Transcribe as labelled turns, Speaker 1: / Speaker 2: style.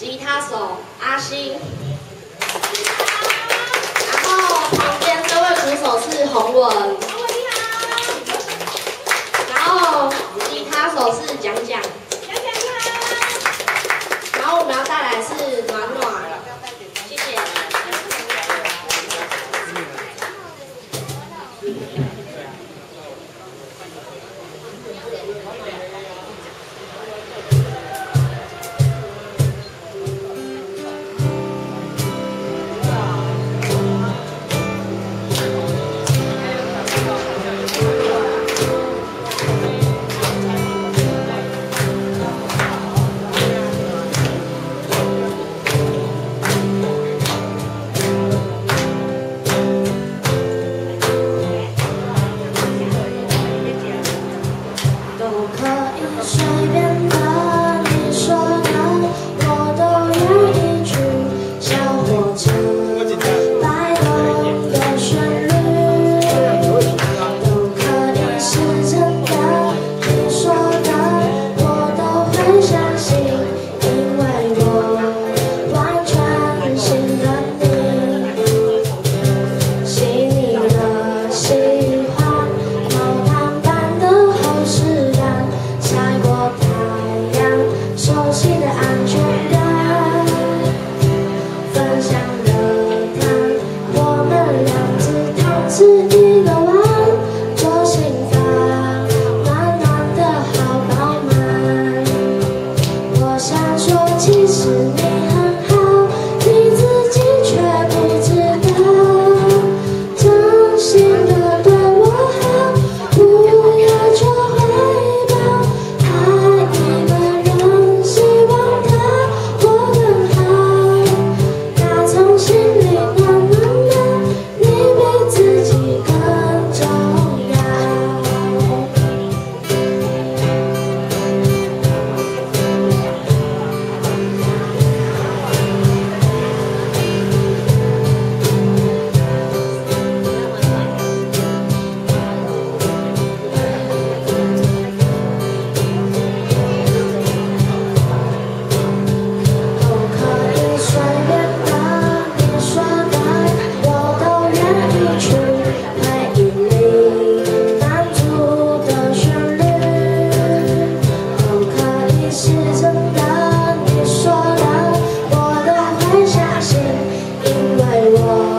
Speaker 1: 吉他手阿星，然后旁边这位鼓手是洪文。
Speaker 2: 其实你。因为我